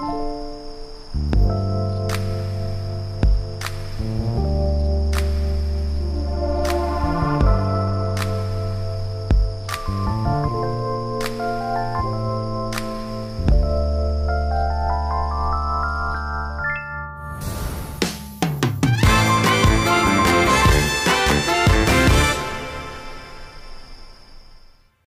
了。